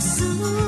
思。